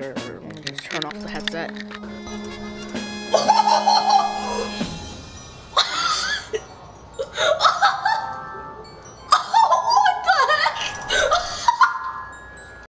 or just turn off the headset.